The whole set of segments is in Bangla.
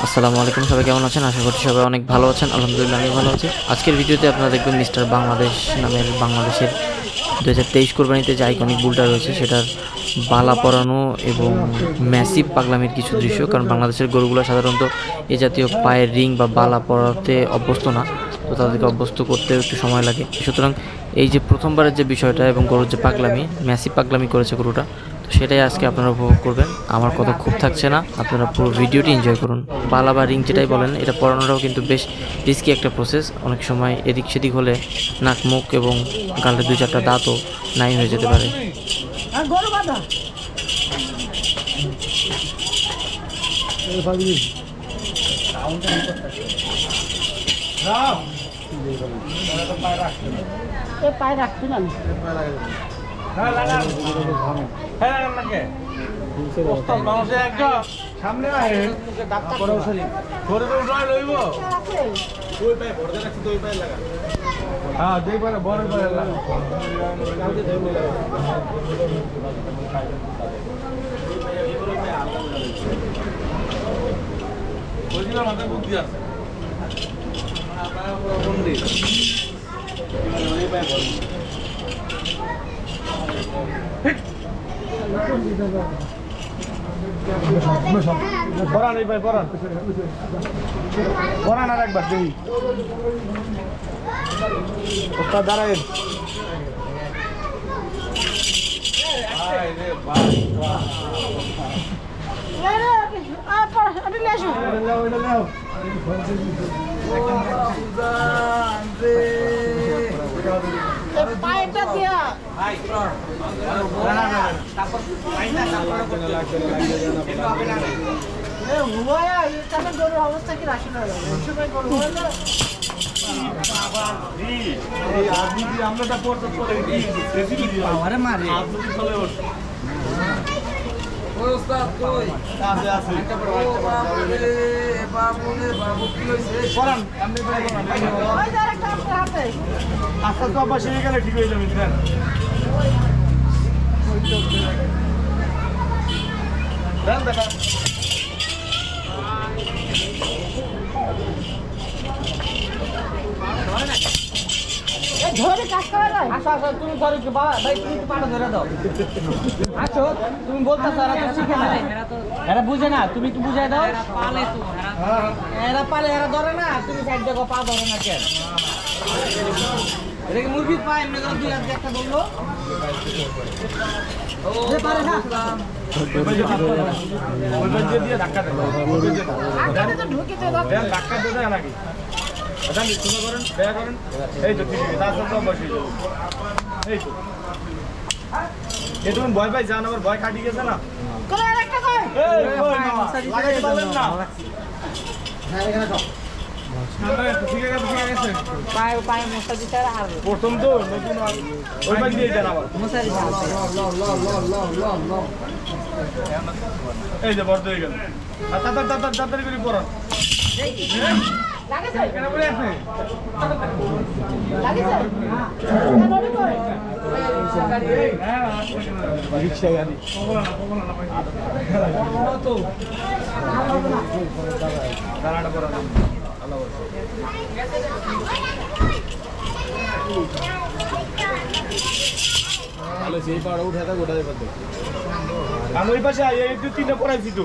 আসসালামু আলাইকুম, সবাই কেমন আছেন? আশা করছি সবাই অনেক ভালো আছেন। আলহামদুলিল্লাহ আমি ভালো আছি। আজকের ভিডিওতে আপনারা দেখবেন মিস্টার বাংলাদেশ নামের বাংলাদেশের দু হাজার তেইশ কোরবানিতে যে আইকনিক বুলটা রয়েছে, সেটার বালা পরানো এবং ম্যাসিভ পাগলামির কিছু দৃশ্য। কারণ বাংলাদেশের গরুগুলো সাধারণত এ জাতীয় পায়ের রিং বা বালা পরাতে অভ্যস্ত না, তো তাদেরকে অভ্যস্ত করতে একটু সময় লাগে। সুতরাং এই যে প্রথমবারের যে বিষয়টা এবং গরুর যে পাগলামি ম্যাসিভ পাগলামি করেছে গরুটা সেটাই আজকে আপনারা উপভোগ করবেন। আমার কথা খুব থাকছে না। আপনারা পুরো ভিডিওটি এনজয় করুন। পালা বা রিং যেটাই বলেন, এটা পড়ানোটাও কিন্তু বেশ রিস্কি একটা প্রসেস অনেক সময় এদিক সেদিক হলে নাক, মুখ এবং গালের দু চারটা দাঁতও নাই হয়ে যেতে পারে। পায়ে রাখছি না। সামনে হ্যাঁ দুই পারে বড় পারে ওইদিকে মাথায় বুদ্ধি আছে পরান এই ভাই পরান পরান আর একবার দেখি ওস্তাদ দাঁড়ায় এ পায়েটা দিয়া অবস্থা কি? রাখি না? আমরা আমারে আপনি চলে ওঠ আছে আছে পরান আপনি পরান ওই যে আরেকটা আপনার হাতে। আস্তে আস্তে অভ্যাস হয়ে গেলে ঠিক হয়ে যাবে দেখা এ ধরে কাজ করা যায়? আসো আসো তুমি ধরো কি বাবা ভাই তুমি একটু পাটা ধরে দাও। আসো তুমি বলতেছো এরা তো শিখে না। এরা বুঝে না তুমি একটু বুঝাই দাও। এরা পালে এরা ধরে না তুমি সাইড দেখো পা ধরে না কেন? এটা কি মুরগির পা? এমনি করে দুই হাত দিয়ে একটা বলল যে পারে না। ধাক্কা তো তো ধাক্কা নাকি করেন। দয়া করেন। এই তো ঠিক আছে তার সাথে অভ্যাস এই তো। এই তুমি ভয় পাই যান আবার ভয় গেছে না? প্রথম তো নতুন ওই দিয়ে আবার। এই যে বর্দ হয়ে গেল। তাড়াতাড়ি করে পড়ান। তাহলে সেই পাড়া উঠে থাকে ওটা দেখাতে আমি ওই পাশে আই, এই তিনটা পড়াইছি তো।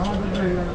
আমাদের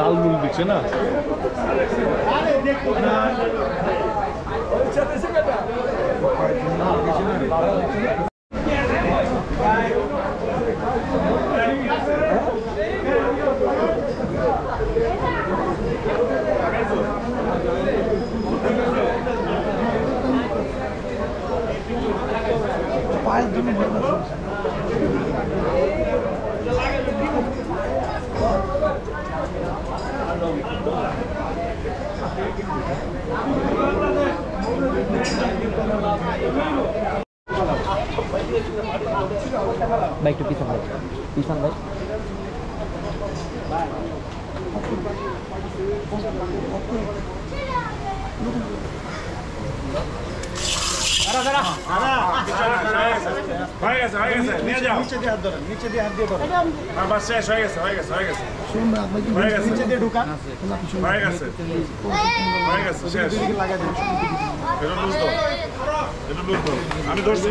লাগছে কি বানা? এই, ওই যে লাল মুল দিচ্ছে না ভাই একটু পিছন ভাই পিছন ভাই হয়ে গেছে হয়ে গেছে নিয়ে যাও নিচে দিয়ে হাত ধরেন নিচে দিয়ে হাত দিয়ে ধরেন বাস শেষ হয়ে গেছে হয়ে গেছে হয়ে গেছে হয়ে গেছে নিচে দিয়ে ঢুকান হয়ে গেছে হয়ে গেছে শেষ এটা লুজ দাও এটা লুজ দাও আমি ধরছি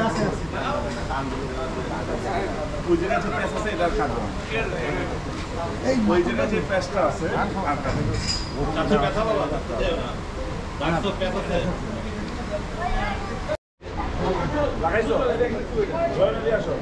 আছে এটা না। ওই জায়গায় যে প্যাচটা আছে আর কাটবো না। কাছে ব্যথা বাবা? লাগাইছো? জয়েন দিয়ে আসো।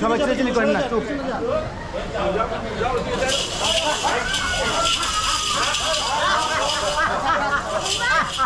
সবাই চিল্লি করেন না চুপ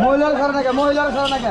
মহিলার ছাড়া নাকি মহিলার ছাড়া নাকি?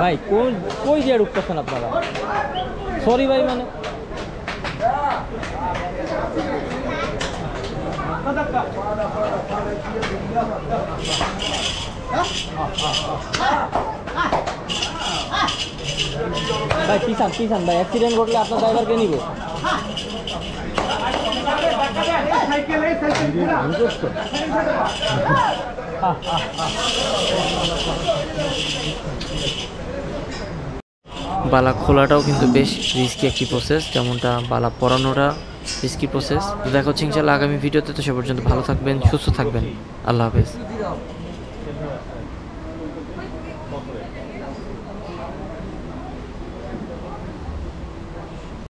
ভাই কোন কই দিয়ে ঢুকতেছেন আপনারা? সরি ভাই মানে। ভাই পিছান পিছান ভাই? অ্যাক্সিডেন্ট ঘটলে আপনার ড্রাইভারকে নিব? বালা খোলাটাও কিন্তু বেশ রিস্কি একটি প্রসেস যেমনটা বালা পরানোটা রিস্কি প্রসেস দেখা হচ্ছে ইনশাল্লাহ আগামী ভিডিওতে তো সে পর্যন্ত ভালো থাকবেন, সুস্থ থাকবেন। আল্লাহ হাফেজ।